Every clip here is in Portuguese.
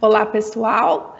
Olá, pessoal.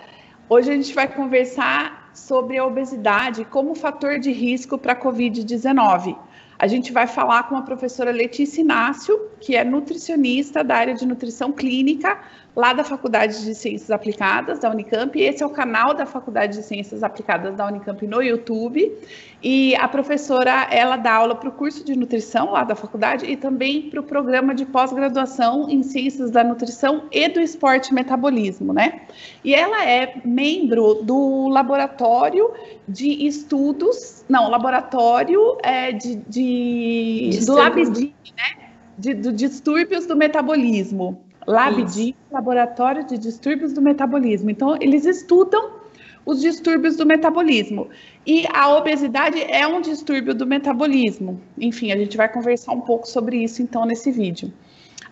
Hoje a gente vai conversar sobre a obesidade como fator de risco para a Covid-19. A gente vai falar com a professora Letícia Inácio, que é nutricionista da área de nutrição clínica, lá da Faculdade de Ciências Aplicadas da Unicamp. E esse é o canal da Faculdade de Ciências Aplicadas da Unicamp no YouTube. E a professora, ela dá aula para o curso de nutrição lá da faculdade e também para o programa de pós-graduação em Ciências da Nutrição e do Esporte e Metabolismo, né? E ela é membro do Laboratório de Estudos, não, Laboratório é, de, de do LabD, né? De, do Distúrbios do Metabolismo. LabD, Laboratório de Distúrbios do Metabolismo. Então, eles estudam os distúrbios do metabolismo. E a obesidade é um distúrbio do metabolismo. Enfim, a gente vai conversar um pouco sobre isso então nesse vídeo.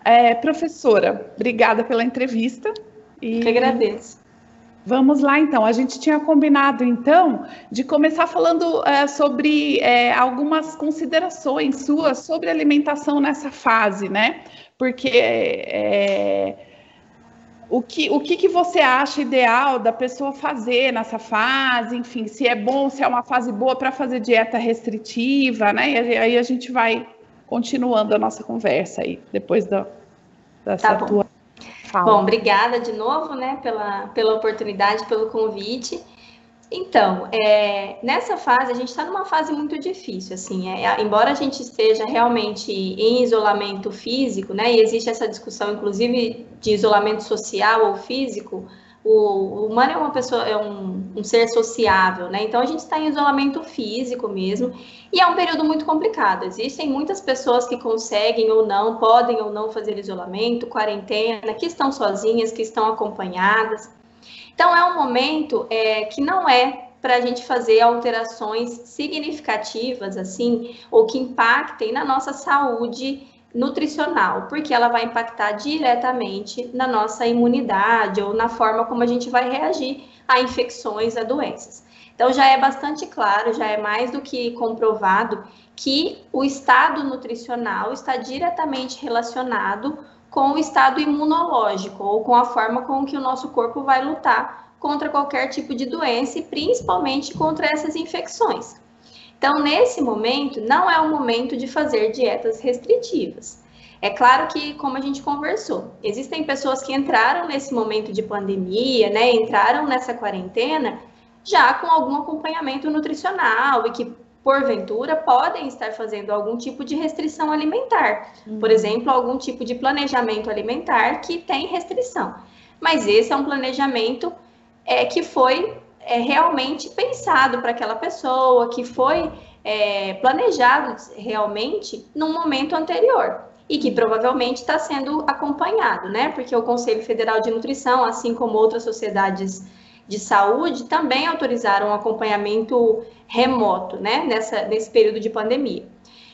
É, professora, obrigada pela entrevista. E... Que agradeço. Vamos lá, então. A gente tinha combinado, então, de começar falando é, sobre é, algumas considerações suas sobre alimentação nessa fase, né? Porque é, o que, o que, que você acha ideal da pessoa fazer nessa fase, enfim, se é bom, se é uma fase boa para fazer dieta restritiva, né? E aí a gente vai continuando a nossa conversa aí, depois da, dessa tá bom. tua fala. Bom, obrigada de novo, né, pela, pela oportunidade, pelo convite. Então, é, nessa fase, a gente está numa fase muito difícil, assim, é, embora a gente esteja realmente em isolamento físico, né, e existe essa discussão, inclusive, de isolamento social ou físico, o, o humano é uma pessoa, é um, um ser sociável, né, então a gente está em isolamento físico mesmo, e é um período muito complicado, existem muitas pessoas que conseguem ou não, podem ou não fazer isolamento, quarentena, que estão sozinhas, que estão acompanhadas, então, é um momento é, que não é para a gente fazer alterações significativas, assim, ou que impactem na nossa saúde nutricional, porque ela vai impactar diretamente na nossa imunidade ou na forma como a gente vai reagir a infecções, a doenças. Então, já é bastante claro, já é mais do que comprovado que o estado nutricional está diretamente relacionado com o estado imunológico ou com a forma com que o nosso corpo vai lutar contra qualquer tipo de doença e principalmente contra essas infecções. Então, nesse momento, não é o momento de fazer dietas restritivas. É claro que, como a gente conversou, existem pessoas que entraram nesse momento de pandemia, né, entraram nessa quarentena já com algum acompanhamento nutricional e que porventura, podem estar fazendo algum tipo de restrição alimentar. Uhum. Por exemplo, algum tipo de planejamento alimentar que tem restrição. Mas esse é um planejamento é, que foi é, realmente pensado para aquela pessoa, que foi é, planejado realmente num momento anterior e que provavelmente está sendo acompanhado, né? Porque o Conselho Federal de Nutrição, assim como outras sociedades de saúde também autorizaram um acompanhamento remoto, né, nessa, nesse período de pandemia.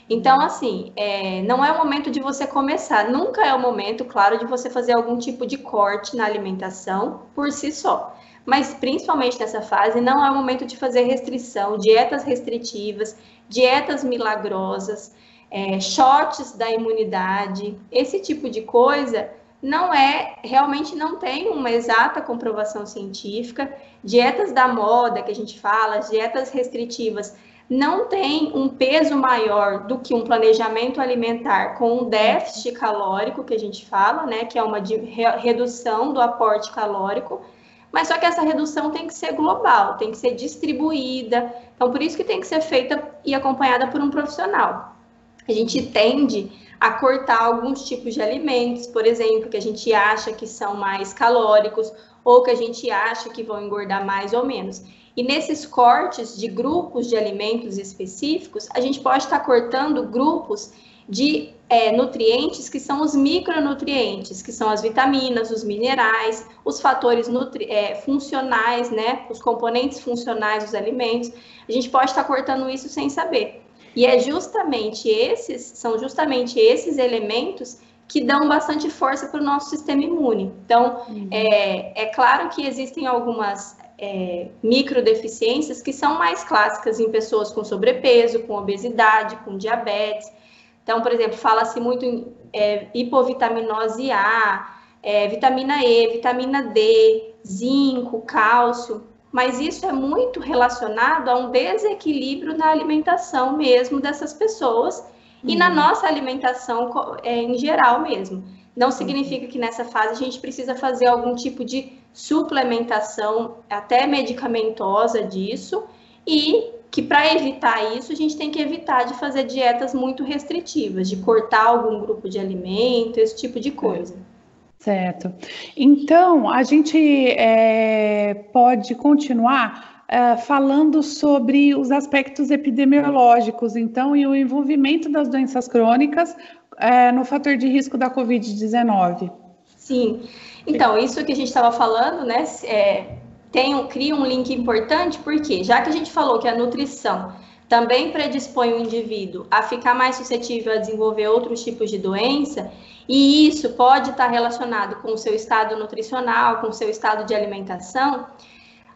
Então, assim, é, não é o momento de você começar, nunca é o momento, claro, de você fazer algum tipo de corte na alimentação por si só. Mas, principalmente nessa fase, não é o momento de fazer restrição, dietas restritivas, dietas milagrosas, é, shots da imunidade, esse tipo de coisa não é, realmente não tem uma exata comprovação científica. Dietas da moda, que a gente fala, dietas restritivas, não tem um peso maior do que um planejamento alimentar com um déficit calórico, que a gente fala, né, que é uma redução do aporte calórico, mas só que essa redução tem que ser global, tem que ser distribuída, então por isso que tem que ser feita e acompanhada por um profissional. A gente tende a cortar alguns tipos de alimentos, por exemplo, que a gente acha que são mais calóricos ou que a gente acha que vão engordar mais ou menos. E nesses cortes de grupos de alimentos específicos, a gente pode estar cortando grupos de é, nutrientes que são os micronutrientes, que são as vitaminas, os minerais, os fatores é, funcionais, né, os componentes funcionais dos alimentos. A gente pode estar cortando isso sem saber. E é justamente esses, são justamente esses elementos que dão bastante força para o nosso sistema imune. Então, uhum. é, é claro que existem algumas é, microdeficiências que são mais clássicas em pessoas com sobrepeso, com obesidade, com diabetes. Então, por exemplo, fala-se muito em é, hipovitaminose A, é, vitamina E, vitamina D, zinco, cálcio, mas isso é muito relacionado a um desequilíbrio na alimentação mesmo dessas pessoas uhum. e na uhum. nossa alimentação é, em geral mesmo. Não significa que nessa fase a gente precisa fazer algum tipo de suplementação, até medicamentosa disso, e que para evitar isso, a gente tem que evitar de fazer dietas muito restritivas, de cortar algum grupo de alimento, esse tipo de coisa. Certo. Então, a gente é, pode continuar é, falando sobre os aspectos epidemiológicos, então, e o envolvimento das doenças crônicas é, no fator de risco da Covid-19. Sim. Então, isso que a gente estava falando, né, é, tem um, cria um link importante, porque já que a gente falou que a nutrição também predispõe o indivíduo a ficar mais suscetível a desenvolver outros tipos de doença, e isso pode estar relacionado com o seu estado nutricional, com o seu estado de alimentação.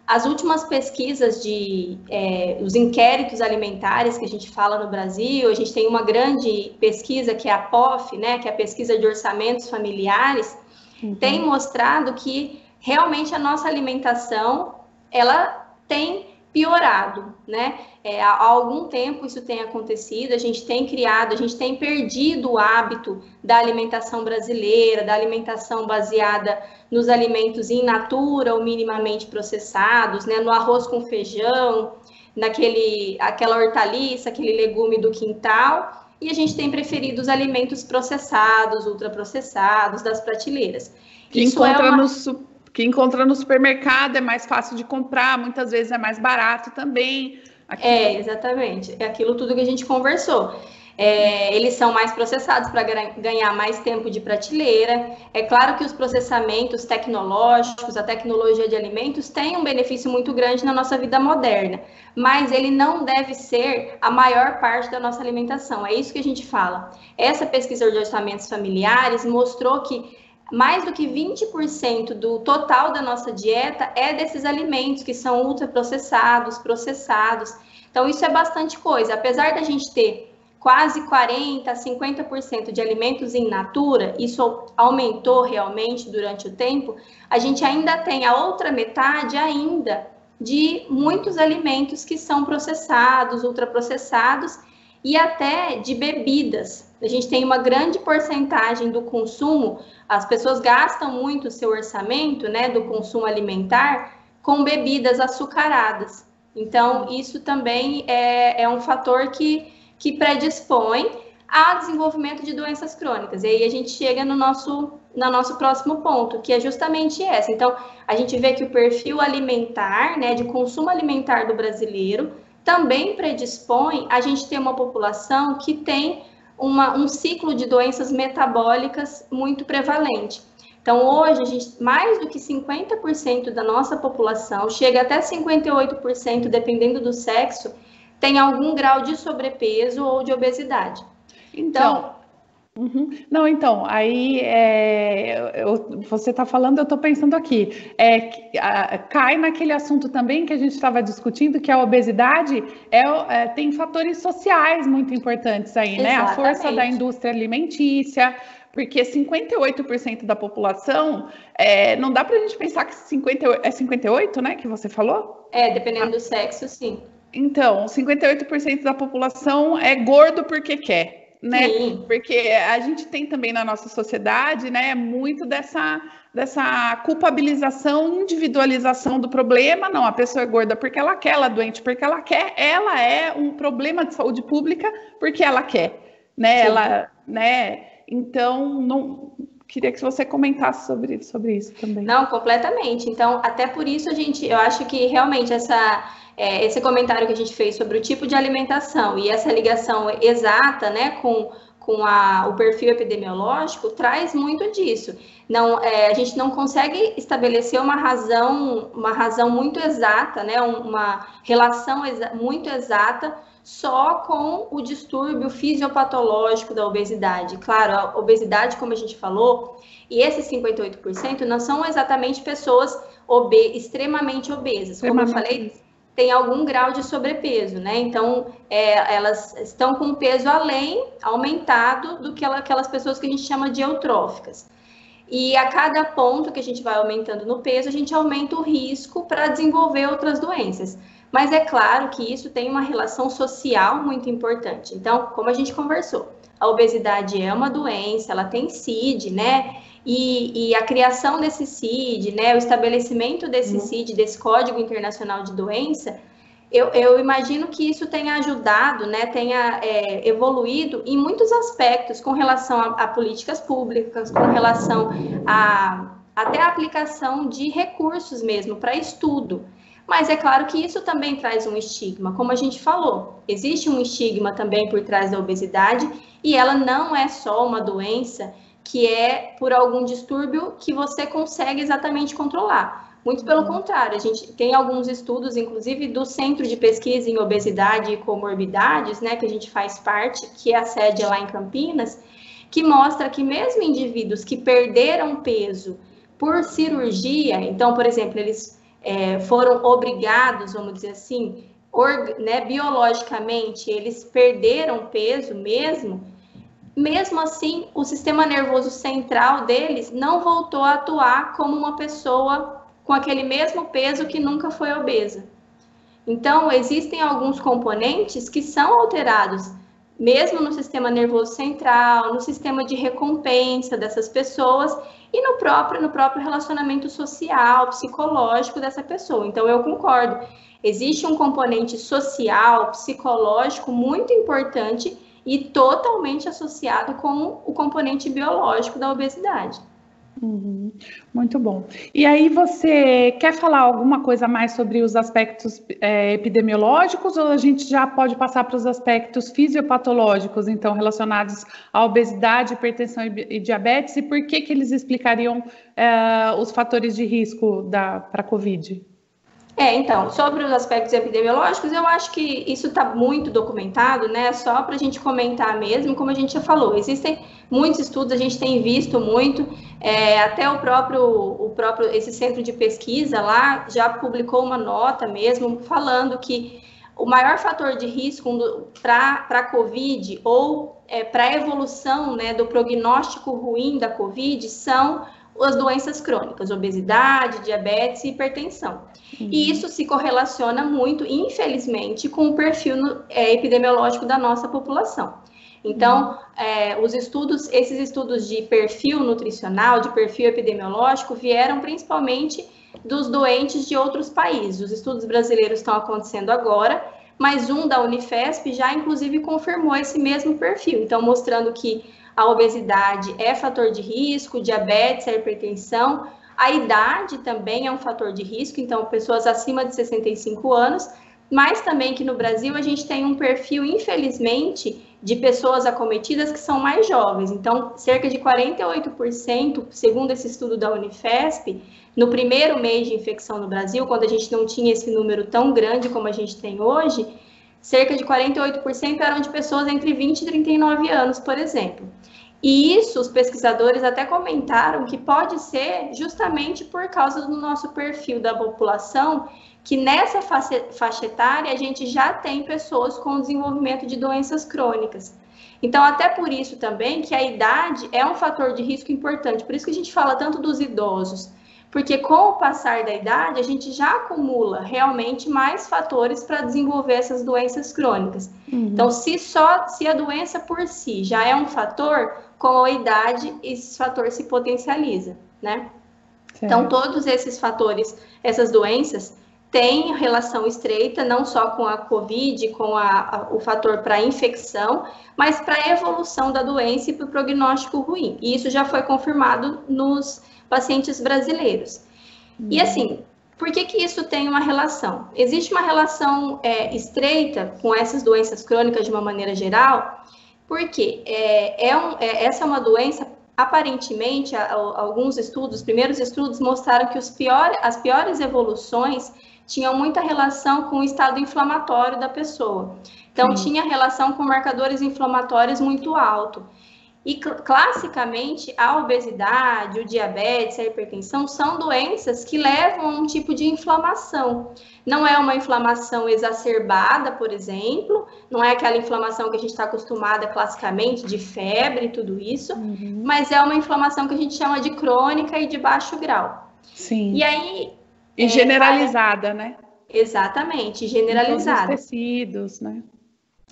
As últimas pesquisas de é, os inquéritos alimentares que a gente fala no Brasil, a gente tem uma grande pesquisa que é a POF, né, que é a pesquisa de orçamentos familiares, uhum. tem mostrado que realmente a nossa alimentação ela tem piorado, né? É, há algum tempo isso tem acontecido, a gente tem criado, a gente tem perdido o hábito da alimentação brasileira, da alimentação baseada nos alimentos in natura ou minimamente processados, né? No arroz com feijão, naquele aquela hortaliça, aquele legume do quintal, e a gente tem preferido os alimentos processados, ultraprocessados das prateleiras. Que isso encontra é uma... no que encontra no supermercado é mais fácil de comprar, muitas vezes é mais barato também. Aquilo... É, exatamente. É aquilo tudo que a gente conversou. É, eles são mais processados para ganhar mais tempo de prateleira. É claro que os processamentos tecnológicos, a tecnologia de alimentos, tem um benefício muito grande na nossa vida moderna, mas ele não deve ser a maior parte da nossa alimentação. É isso que a gente fala. Essa pesquisa de orçamentos familiares mostrou que mais do que 20% do total da nossa dieta é desses alimentos que são ultraprocessados, processados. Então, isso é bastante coisa. Apesar da gente ter quase 40%, 50% de alimentos in natura, isso aumentou realmente durante o tempo, a gente ainda tem a outra metade ainda de muitos alimentos que são processados, ultraprocessados e até de bebidas. A gente tem uma grande porcentagem do consumo as pessoas gastam muito o seu orçamento, né, do consumo alimentar com bebidas açucaradas. Então, isso também é, é um fator que, que predispõe ao desenvolvimento de doenças crônicas. E aí a gente chega no nosso, no nosso próximo ponto, que é justamente essa. Então, a gente vê que o perfil alimentar, né, de consumo alimentar do brasileiro, também predispõe a gente ter uma população que tem uma, um ciclo de doenças metabólicas muito prevalente. Então, hoje, a gente, mais do que 50% da nossa população, chega até 58%, dependendo do sexo, tem algum grau de sobrepeso ou de obesidade. Então, então Uhum. Não, então, aí é, eu, você está falando, eu estou pensando aqui. É, a, cai naquele assunto também que a gente estava discutindo, que a obesidade é, é, tem fatores sociais muito importantes aí, né? A força da indústria alimentícia, porque 58% da população, é, não dá para a gente pensar que 58, é 58, né, que você falou? É, dependendo ah. do sexo, sim. Então, 58% da população é gordo porque quer né? Sim. Porque a gente tem também na nossa sociedade, né, muito dessa dessa culpabilização, individualização do problema. Não, a pessoa é gorda porque ela quer, ela é doente porque ela quer, ela é um problema de saúde pública porque ela quer, né? Sim. Ela, né? Então, não queria que você comentasse sobre, sobre isso também. Não, completamente. Então, até por isso a gente, eu acho que realmente essa é, esse comentário que a gente fez sobre o tipo de alimentação e essa ligação exata, né, com, com a, o perfil epidemiológico, traz muito disso. Não, é, a gente não consegue estabelecer uma razão, uma razão muito exata, né, uma relação exa muito exata só com o distúrbio fisiopatológico da obesidade. Claro, a obesidade, como a gente falou, e esses 58% não são exatamente pessoas obe extremamente obesas. Como eu falei, tem algum grau de sobrepeso, né? Então, é, elas estão com peso além, aumentado, do que ela, aquelas pessoas que a gente chama de eutróficas. E a cada ponto que a gente vai aumentando no peso, a gente aumenta o risco para desenvolver outras doenças. Mas é claro que isso tem uma relação social muito importante. Então, como a gente conversou, a obesidade é uma doença, ela tem CID, né? E, e a criação desse CID, né? O estabelecimento desse uhum. CID, desse Código Internacional de Doença, eu, eu, imagino que isso tenha ajudado, né, tenha é, evoluído em muitos aspectos com relação a, a políticas públicas, com relação a até a aplicação de recursos mesmo para estudo. Mas é claro que isso também traz um estigma, como a gente falou. Existe um estigma também por trás da obesidade e ela não é só uma doença que é por algum distúrbio que você consegue exatamente controlar. Muito pelo uhum. contrário, a gente tem alguns estudos, inclusive do Centro de Pesquisa em Obesidade e Comorbidades, né, que a gente faz parte, que é a sede lá em Campinas, que mostra que mesmo indivíduos que perderam peso por cirurgia, então, por exemplo, eles é, foram obrigados, vamos dizer assim, né, biologicamente, eles perderam peso mesmo, mesmo assim, o sistema nervoso central deles não voltou a atuar como uma pessoa com aquele mesmo peso que nunca foi obesa. Então, existem alguns componentes que são alterados, mesmo no sistema nervoso central, no sistema de recompensa dessas pessoas, e no próprio, no próprio relacionamento social, psicológico dessa pessoa. Então, eu concordo. Existe um componente social, psicológico muito importante e totalmente associado com o componente biológico da obesidade. Uhum, muito bom. E aí você quer falar alguma coisa mais sobre os aspectos é, epidemiológicos ou a gente já pode passar para os aspectos fisiopatológicos, então relacionados à obesidade, hipertensão e, e diabetes e por que que eles explicariam é, os fatores de risco para a COVID? É, então, sobre os aspectos epidemiológicos, eu acho que isso está muito documentado, né? Só para a gente comentar mesmo, como a gente já falou, existem muitos estudos, a gente tem visto muito, é, até o próprio, o próprio, esse centro de pesquisa lá já publicou uma nota mesmo falando que o maior fator de risco para a COVID ou é, para a evolução né, do prognóstico ruim da COVID são as doenças crônicas, obesidade, diabetes e hipertensão. Uhum. E isso se correlaciona muito, infelizmente, com o perfil no, é, epidemiológico da nossa população. Então, uhum. é, os estudos, esses estudos de perfil nutricional, de perfil epidemiológico, vieram principalmente dos doentes de outros países. Os estudos brasileiros estão acontecendo agora, mas um da Unifesp já, inclusive, confirmou esse mesmo perfil. Então, mostrando que a obesidade é fator de risco, diabetes, a hipertensão, a idade também é um fator de risco, então pessoas acima de 65 anos, mas também que no Brasil a gente tem um perfil, infelizmente, de pessoas acometidas que são mais jovens. Então, cerca de 48%, segundo esse estudo da Unifesp, no primeiro mês de infecção no Brasil, quando a gente não tinha esse número tão grande como a gente tem hoje, cerca de 48% eram de pessoas entre 20 e 39 anos, por exemplo. E isso os pesquisadores até comentaram que pode ser justamente por causa do nosso perfil da população, que nessa faixa etária a gente já tem pessoas com desenvolvimento de doenças crônicas. Então, até por isso também que a idade é um fator de risco importante. Por isso que a gente fala tanto dos idosos, porque com o passar da idade, a gente já acumula realmente mais fatores para desenvolver essas doenças crônicas. Uhum. Então, se só se a doença por si já é um fator, com a idade esse fator se potencializa, né? Certo. Então, todos esses fatores, essas doenças, têm relação estreita não só com a COVID, com a, a, o fator para infecção, mas para a evolução da doença e para o prognóstico ruim. E isso já foi confirmado nos pacientes brasileiros. Uhum. E assim, por que, que isso tem uma relação? Existe uma relação é, estreita com essas doenças crônicas de uma maneira geral, porque é, é um, é, essa é uma doença, aparentemente, a, a, alguns estudos, os primeiros estudos mostraram que os pior, as piores evoluções tinham muita relação com o estado inflamatório da pessoa. Então, Sim. tinha relação com marcadores inflamatórios muito alto. E classicamente a obesidade, o diabetes, a hipertensão são doenças que levam a um tipo de inflamação. Não é uma inflamação exacerbada, por exemplo, não é aquela inflamação que a gente está acostumada classicamente de febre e tudo isso, uhum. mas é uma inflamação que a gente chama de crônica e de baixo grau. Sim. E aí. E é, generalizada, né? Exatamente, generalizada. Em todos os tecidos, né?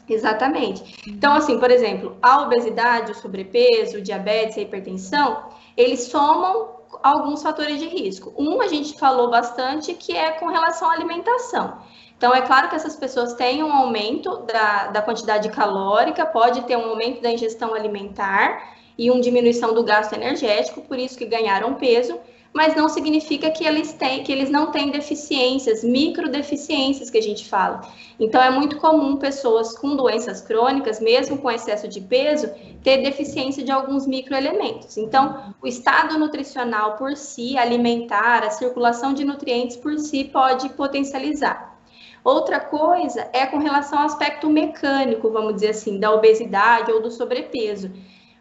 Exatamente. Então, assim, por exemplo, a obesidade, o sobrepeso, o diabetes, a hipertensão, eles somam alguns fatores de risco. Um, a gente falou bastante, que é com relação à alimentação. Então, é claro que essas pessoas têm um aumento da, da quantidade calórica, pode ter um aumento da ingestão alimentar e uma diminuição do gasto energético, por isso que ganharam peso, mas não significa que eles têm, que eles não têm deficiências, microdeficiências que a gente fala. Então é muito comum pessoas com doenças crônicas, mesmo com excesso de peso, ter deficiência de alguns microelementos. Então, o estado nutricional por si, alimentar, a circulação de nutrientes por si pode potencializar. Outra coisa é com relação ao aspecto mecânico, vamos dizer assim, da obesidade ou do sobrepeso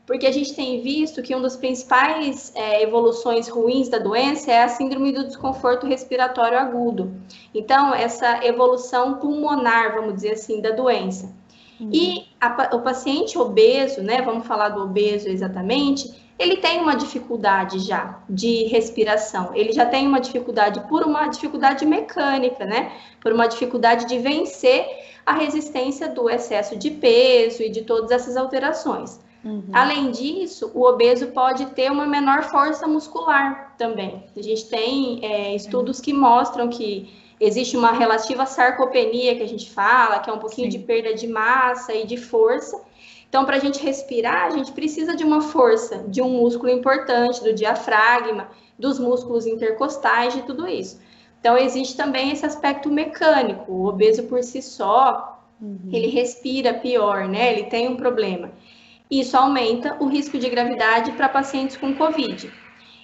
porque a gente tem visto que uma das principais é, evoluções ruins da doença é a síndrome do desconforto respiratório agudo. Então, essa evolução pulmonar, vamos dizer assim, da doença. Uhum. E a, o paciente obeso, né, vamos falar do obeso exatamente, ele tem uma dificuldade já de respiração, ele já tem uma dificuldade por uma dificuldade mecânica, né, por uma dificuldade de vencer a resistência do excesso de peso e de todas essas alterações. Uhum. Além disso, o obeso pode ter uma menor força muscular também. A gente tem é, estudos que mostram que existe uma relativa sarcopenia que a gente fala, que é um pouquinho Sim. de perda de massa e de força. Então, para a gente respirar, a gente precisa de uma força, de um músculo importante, do diafragma, dos músculos intercostais, de tudo isso. Então, existe também esse aspecto mecânico. O obeso por si só, uhum. ele respira pior, né? Ele tem um problema. Isso aumenta o risco de gravidade para pacientes com Covid.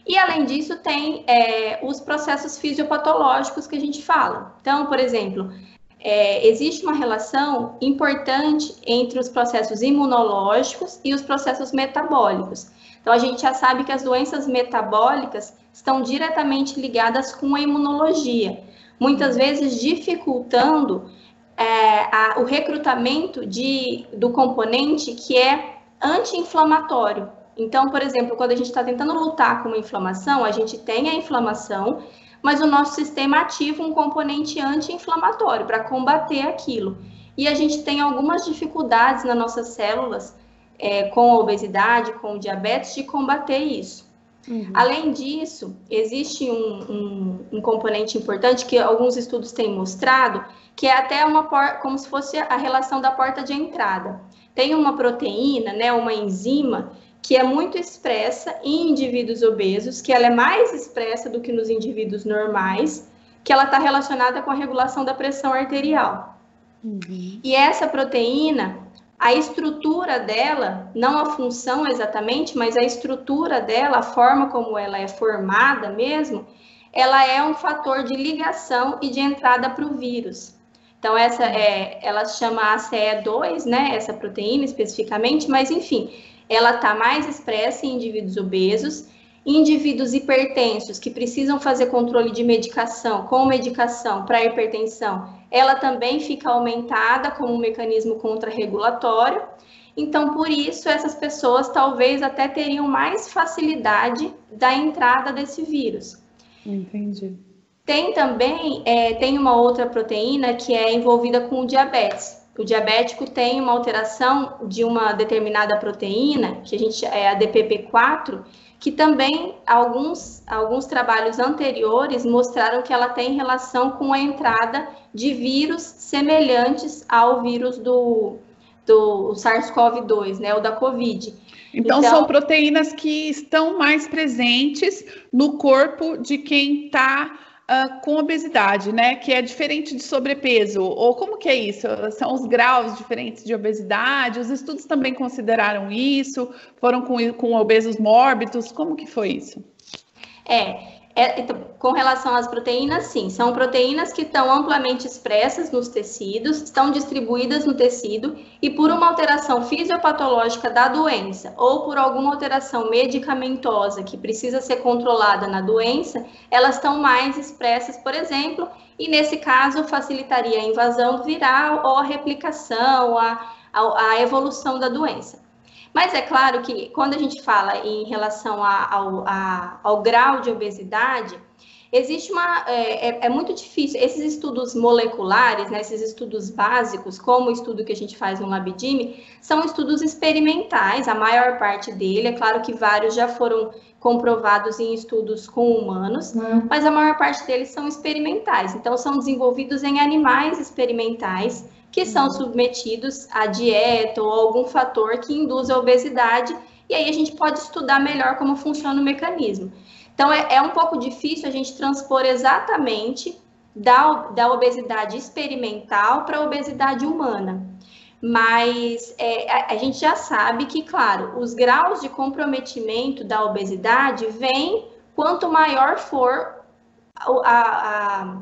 E além disso, tem é, os processos fisiopatológicos que a gente fala. Então, por exemplo, é, existe uma relação importante entre os processos imunológicos e os processos metabólicos. Então, a gente já sabe que as doenças metabólicas estão diretamente ligadas com a imunologia, muitas vezes dificultando é, a, o recrutamento de, do componente que é anti-inflamatório. Então, por exemplo, quando a gente está tentando lutar com uma inflamação, a gente tem a inflamação, mas o nosso sistema ativa um componente anti-inflamatório para combater aquilo. E a gente tem algumas dificuldades nas nossas células é, com a obesidade, com o diabetes, de combater isso. Uhum. Além disso, existe um, um, um, componente importante que alguns estudos têm mostrado, que é até uma como se fosse a relação da porta de entrada tem uma proteína, né, uma enzima, que é muito expressa em indivíduos obesos, que ela é mais expressa do que nos indivíduos normais, que ela está relacionada com a regulação da pressão arterial. Uhum. E essa proteína, a estrutura dela, não a função exatamente, mas a estrutura dela, a forma como ela é formada mesmo, ela é um fator de ligação e de entrada para o vírus. Então, essa é, ela chama ACE2, né? Essa proteína especificamente, mas enfim, ela está mais expressa em indivíduos obesos, indivíduos hipertensos que precisam fazer controle de medicação, com medicação para hipertensão, ela também fica aumentada como um mecanismo contrarregulatório. Então, por isso, essas pessoas talvez até teriam mais facilidade da entrada desse vírus. Entendi. Tem também, é, tem uma outra proteína que é envolvida com o diabetes. O diabético tem uma alteração de uma determinada proteína, que a gente é a DPP4, que também alguns, alguns trabalhos anteriores mostraram que ela tem relação com a entrada de vírus semelhantes ao vírus do, do SARS-CoV-2, né, o da COVID. Então, então, são proteínas que estão mais presentes no corpo de quem está uh, com obesidade, né? Que é diferente de sobrepeso. Ou como que é isso? São os graus diferentes de obesidade? Os estudos também consideraram isso? Foram com, com obesos mórbidos? Como que foi isso? É, É, então, com relação às proteínas, sim, são proteínas que estão amplamente expressas nos tecidos, estão distribuídas no tecido e por uma alteração fisiopatológica da doença ou por alguma alteração medicamentosa que precisa ser controlada na doença, elas estão mais expressas, por exemplo, e nesse caso facilitaria a invasão viral ou a replicação, a, a, a evolução da doença. Mas é claro que quando a gente fala em relação a, ao, a, ao grau de obesidade, existe uma. É, é, é, muito difícil. Esses estudos moleculares, né, esses estudos básicos, como o estudo que a gente faz no LabDIM, são estudos experimentais, a maior parte dele. É claro que vários já foram comprovados em estudos com humanos, uhum. mas a maior parte deles são experimentais. Então, são desenvolvidos em animais experimentais que são uhum. submetidos à dieta ou algum fator que induz a obesidade, e aí a gente pode estudar melhor como funciona o mecanismo. Então, é, é um pouco difícil a gente transpor exatamente da, da obesidade experimental para a obesidade humana. Mas é, a, a, gente já sabe que, claro, os graus de comprometimento da obesidade vêm quanto maior for a, a,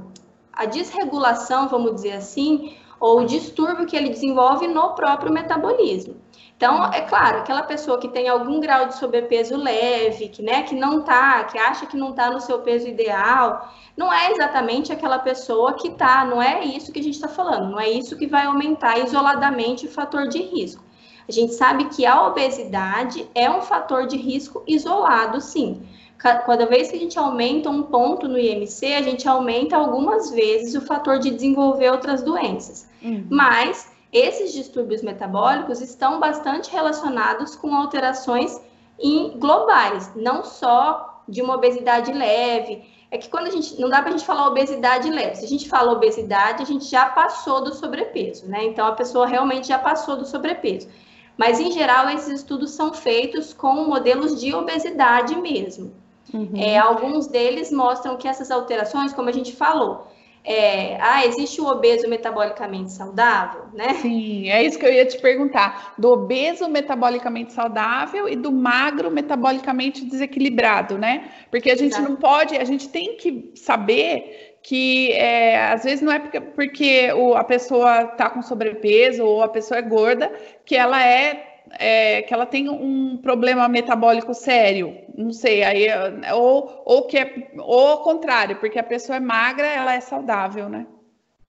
a desregulação, vamos dizer assim, ou o distúrbio que ele desenvolve no próprio metabolismo. Então, é claro, aquela pessoa que tem algum grau de sobrepeso leve, que, né, que não tá, que acha que não está no seu peso ideal, não é exatamente aquela pessoa que tá, não é isso que a gente está falando, não é isso que vai aumentar isoladamente o fator de risco. A gente sabe que a obesidade é um fator de risco isolado, sim cada vez que a gente aumenta um ponto no IMC, a gente aumenta algumas vezes o fator de desenvolver outras doenças. Uhum. Mas esses distúrbios metabólicos estão bastante relacionados com alterações em, globais, não só de uma obesidade leve. É que quando a gente não dá para a gente falar obesidade leve. Se a gente fala obesidade, a gente já passou do sobrepeso, né? Então a pessoa realmente já passou do sobrepeso. Mas em geral esses estudos são feitos com modelos de obesidade mesmo. Uhum. É, alguns deles mostram que essas alterações, como a gente falou, é, ah, existe o obeso metabolicamente saudável, né? Sim, é isso que eu ia te perguntar. Do obeso metabolicamente saudável e do magro metabolicamente desequilibrado, né? Porque a gente Exato. não pode, a gente tem que saber que é, às vezes não é porque, porque o, a pessoa está com sobrepeso ou a pessoa é gorda que ela é é, que ela tem um problema metabólico sério, não sei, aí, ou, ou que é, ou ao contrário, porque a pessoa é magra, ela é saudável, né?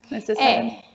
Necessariamente. É.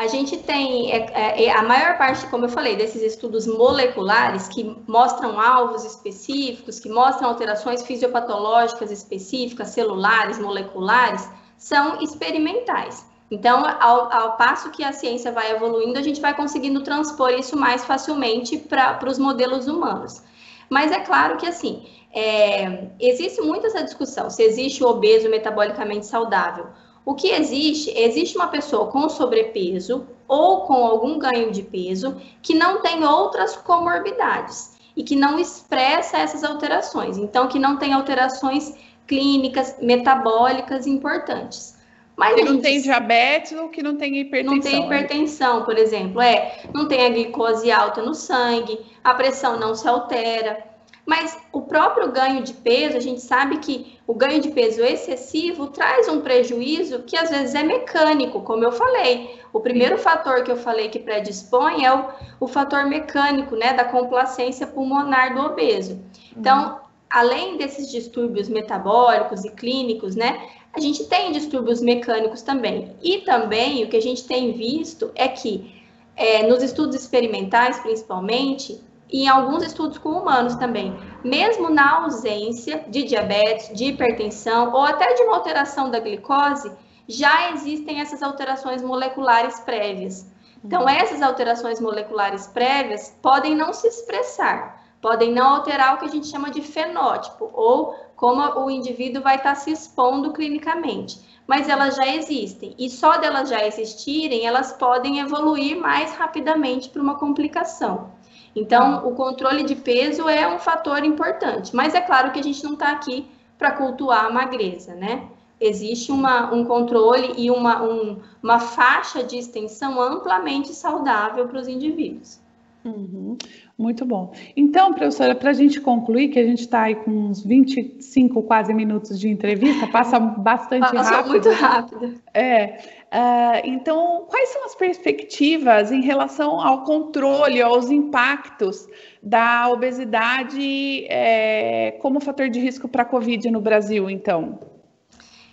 A gente tem é, é, é, a maior parte, como eu falei, desses estudos moleculares que mostram alvos específicos, que mostram alterações fisiopatológicas específicas, celulares, moleculares, são experimentais. Então, ao, ao, passo que a ciência vai evoluindo, a gente vai conseguindo transpor isso mais facilmente para os modelos humanos. Mas é claro que, assim, é, existe muito essa discussão se existe o obeso metabolicamente saudável. O que existe? Existe uma pessoa com sobrepeso ou com algum ganho de peso que não tem outras comorbidades e que não expressa essas alterações. Então, que não tem alterações clínicas, metabólicas importantes. Mas que não tem diabetes ou que não tem hipertensão. Não tem hipertensão, por exemplo. É, não tem a glicose alta no sangue, a pressão não se altera. Mas o próprio ganho de peso, a gente sabe que o ganho de peso excessivo traz um prejuízo que às vezes é mecânico, como eu falei. O primeiro fator que eu falei que predispõe é o, o fator mecânico, né, da complacência pulmonar do obeso. Então, uhum. além desses distúrbios metabólicos e clínicos, né, a gente tem distúrbios mecânicos também. E também o que a gente tem visto é que, é, nos estudos experimentais, principalmente, e em alguns estudos com humanos também, mesmo na ausência de diabetes, de hipertensão ou até de uma alteração da glicose, já existem essas alterações moleculares prévias. Então, uhum. essas alterações moleculares prévias podem não se expressar, podem não alterar o que a gente chama de fenótipo, ou como o indivíduo vai estar se expondo clinicamente. Mas elas já existem, e só delas já existirem, elas podem evoluir mais rapidamente para uma complicação. Então, o controle de peso é um fator importante, mas é claro que a gente não está aqui para cultuar a magreza, né? Existe uma, um controle e uma, um, uma faixa de extensão amplamente saudável para os indivíduos. Uhum. Muito bom. Então, professora, para a gente concluir, que a gente está aí com uns 25, quase minutos de entrevista, passa bastante Passou rápido. muito rápido. É. Uh, então, quais são as perspectivas em relação ao controle, aos impactos da obesidade é, como fator de risco para a Covid no Brasil, então?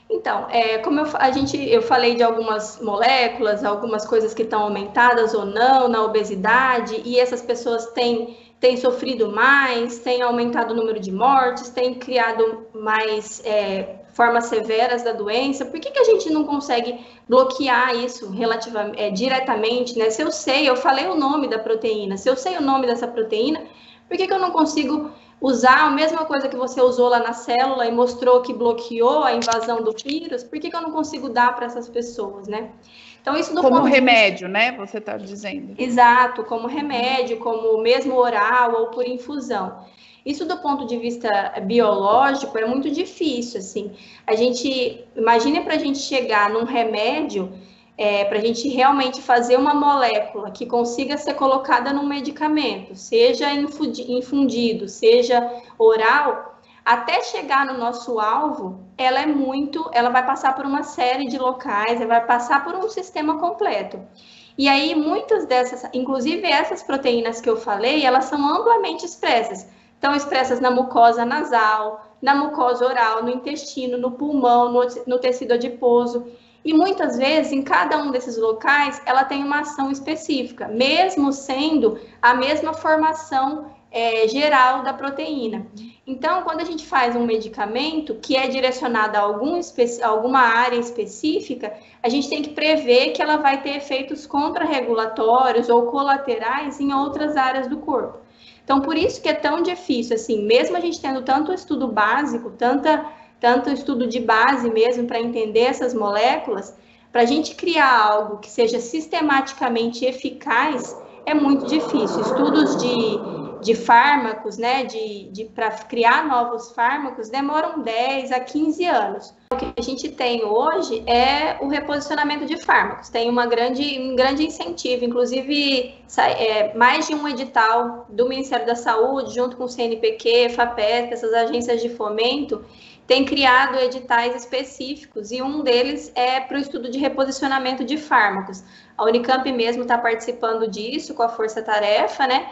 Então, é, como eu, a gente, eu falei de algumas moléculas, algumas coisas que estão aumentadas ou não na obesidade, e essas pessoas têm, têm sofrido mais, têm aumentado o número de mortes, têm criado mais é, formas severas da doença. Por que, que a gente não consegue bloquear isso relativamente, é, diretamente? Né? Se eu sei, eu falei o nome da proteína, se eu sei o nome dessa proteína, por que, que eu não consigo usar a mesma coisa que você usou lá na célula e mostrou que bloqueou a invasão do vírus, por que, que eu não consigo dar para essas pessoas, né? Então, isso do Como remédio, vista... né? Você está dizendo. Exato, como remédio, como mesmo oral ou por infusão. Isso do ponto de vista biológico é muito difícil, assim. A gente, imagine para a gente chegar num remédio é, para a gente realmente fazer uma molécula que consiga ser colocada num medicamento, seja infundido, seja oral, até chegar no nosso alvo, ela é muito, ela vai passar por uma série de locais, ela vai passar por um sistema completo. E aí muitas dessas, inclusive essas proteínas que eu falei, elas são amplamente expressas. Estão expressas na mucosa nasal, na mucosa oral, no intestino, no pulmão, no, no tecido adiposo. E muitas vezes, em cada um desses locais, ela tem uma ação específica, mesmo sendo a mesma formação é, geral da proteína. Então, quando a gente faz um medicamento que é direcionado a algum alguma área específica, a gente tem que prever que ela vai ter efeitos contrarregulatórios ou colaterais em outras áreas do corpo. Então, por isso que é tão difícil, assim, mesmo a gente tendo tanto estudo básico, tanta tanto estudo de base mesmo para entender essas moléculas, para a gente criar algo que seja sistematicamente eficaz, é muito difícil. Estudos de, de fármacos, né, de, de para criar novos fármacos, demoram 10 a 15 anos. O que a gente tem hoje é o reposicionamento de fármacos. Tem uma grande, um grande incentivo, inclusive é, mais de um edital do Ministério da Saúde, junto com o CNPq, FAPESP, essas agências de fomento, tem criado editais específicos e um deles é para o estudo de reposicionamento de fármacos. A Unicamp mesmo está participando disso com a Força Tarefa, né?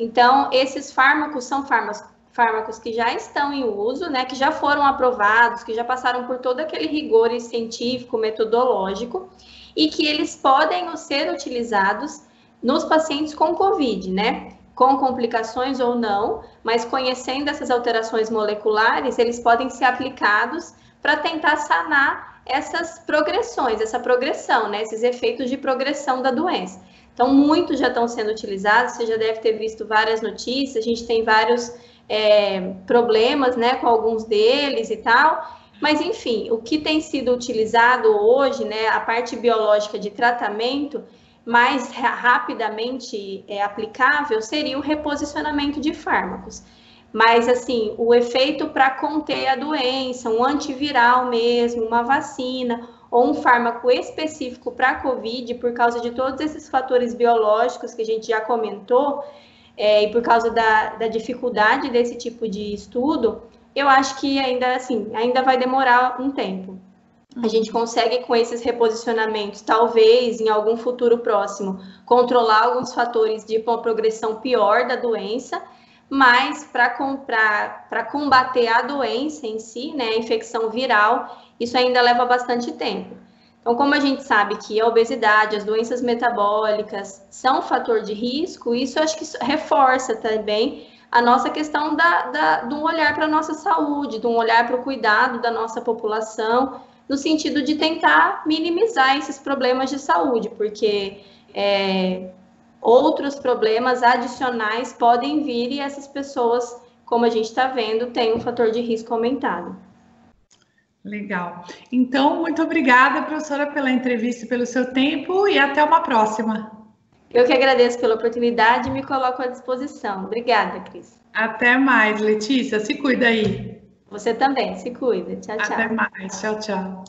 Então, esses fármacos são fármacos, fármacos que já estão em uso, né? Que já foram aprovados, que já passaram por todo aquele rigor científico, metodológico, e que eles podem ser utilizados nos pacientes com Covid, né? Com complicações ou não, mas conhecendo essas alterações moleculares, eles podem ser aplicados para tentar sanar essas progressões, essa progressão, né, esses efeitos de progressão da doença. Então, muitos já estão sendo utilizados, você já deve ter visto várias notícias, a gente tem vários é, problemas, né, com alguns deles e tal, mas, enfim, o que tem sido utilizado hoje, né, a parte biológica de tratamento, mais rapidamente é, aplicável seria o reposicionamento de fármacos. Mas, assim, o efeito para conter a doença, um antiviral mesmo, uma vacina ou um fármaco específico para a COVID, por causa de todos esses fatores biológicos que a gente já comentou, é, e por causa da, da dificuldade desse tipo de estudo, eu acho que ainda, assim, ainda vai demorar um tempo. A gente consegue, com esses reposicionamentos, talvez em algum futuro próximo, controlar alguns fatores de progressão pior da doença, mas para combater a doença em si, né, a infecção viral, isso ainda leva bastante tempo. Então, como a gente sabe que a obesidade, as doenças metabólicas são um fator de risco, isso acho que reforça também a nossa questão da, da, de um olhar para a nossa saúde, de um olhar para o cuidado da nossa população no sentido de tentar minimizar esses problemas de saúde, porque é, outros problemas adicionais podem vir e essas pessoas, como a gente está vendo, têm um fator de risco aumentado. Legal. Então, muito obrigada, professora, pela entrevista e pelo seu tempo e até uma próxima. Eu que agradeço pela oportunidade e me coloco à disposição. Obrigada, Cris. Até mais, Letícia. Se cuida aí. Você também, se cuida. Tchau, tchau. Até mais. Tchau, tchau.